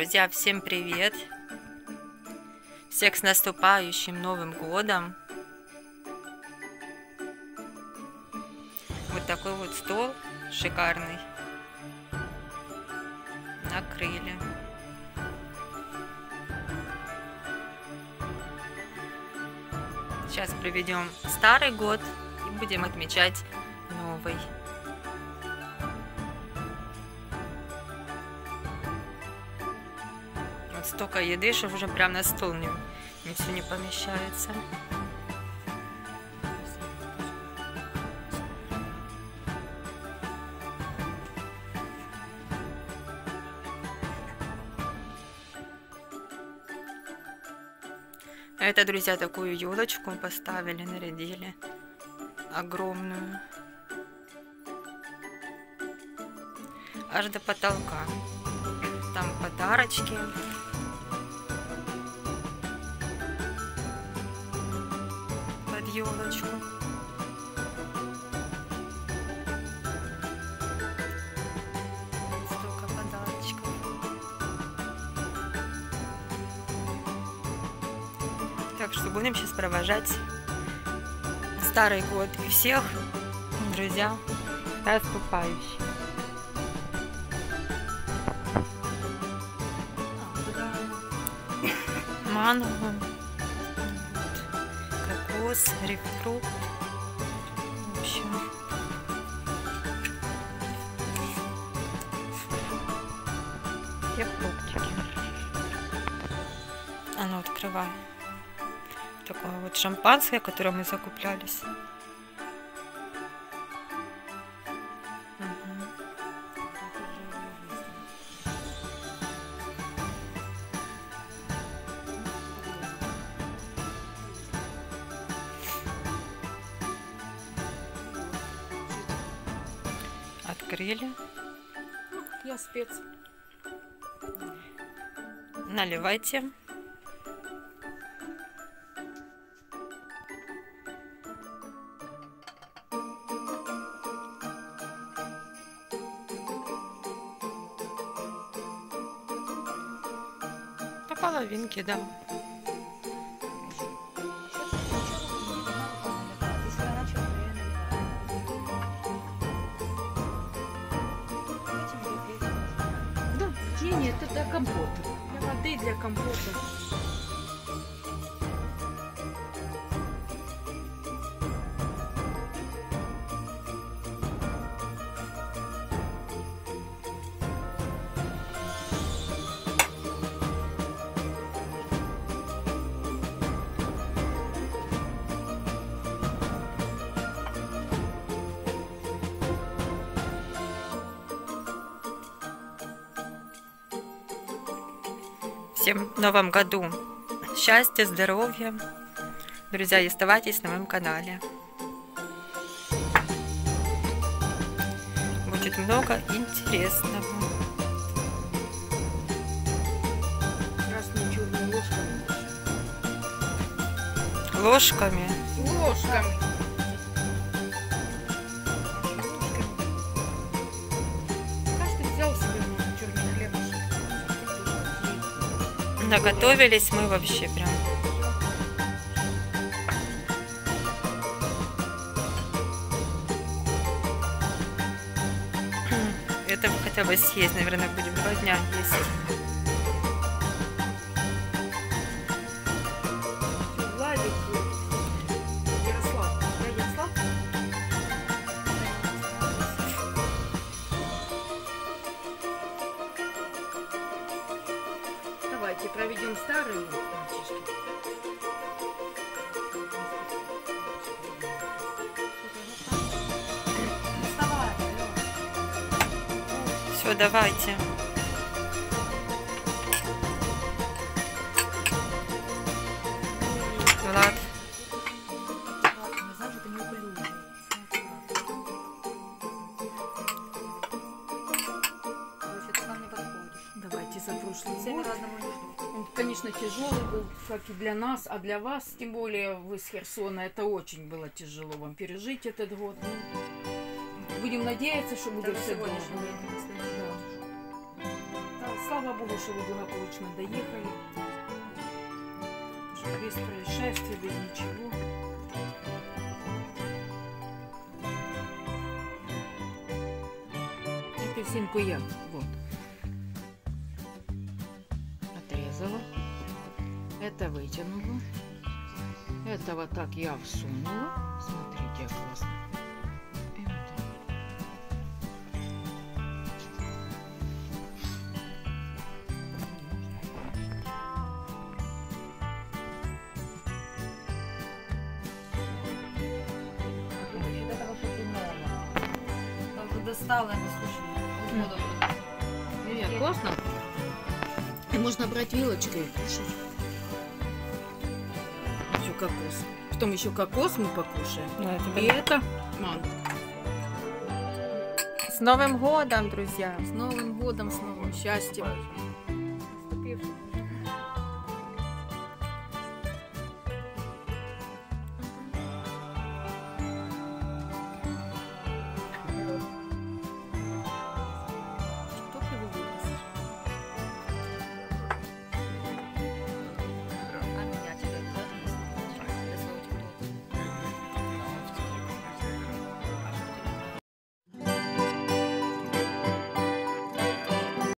Друзья, всем привет! Всех с наступающим Новым Годом! Вот такой вот стол шикарный накрыли. Сейчас проведем старый год и будем отмечать новый. Столько еды, что уже прям на стол не, не все не помещается. Это, друзья, такую елочку поставили, нарядили. Огромную. Аж до потолка. Там подарочки. Елочку. Столько подарочков. Так что будем сейчас провожать старый год и всех, друзья, наступающих. Манго, кокос, грейпфрут. В общем, все фруктики. Ну, открывай. Такое вот шампанское, которое мы закуплялись. Открыли. Я спец. Наливайте. По половинке, да. Нет, это для компота. Для воды, для компота. Всем в новом году счастья, здоровья. Друзья, и оставайтесь на моем канале. Будет много интересного. Красную черную ложками. Ложками. Ложками. Наготовились мы вообще прям. Это хотя бы съесть, наверное, будем два дня есть. Старый год, мальчишки. Все, давайте. Конечно, тяжелый был, как и для нас, а для вас, тем более вы с Херсона, это очень было тяжело вам пережить этот год. Будем надеяться, что будет все не Да. Да, Слава Богу, что вы благополучно доехали. Что без происшествий, без ничего. Апельсинку я, вот. Отрезала. Это вытянула. Это вот так я всунула. Смотрите, как классно. И вот достала полгода уже. Привет, классно? И можно брать вилочкой и кушать. Кокос. Потом еще кокос мы покушаем. Да, И тебе- это манго. С Новым годом, друзья! С Новым годом, с новым счастьем.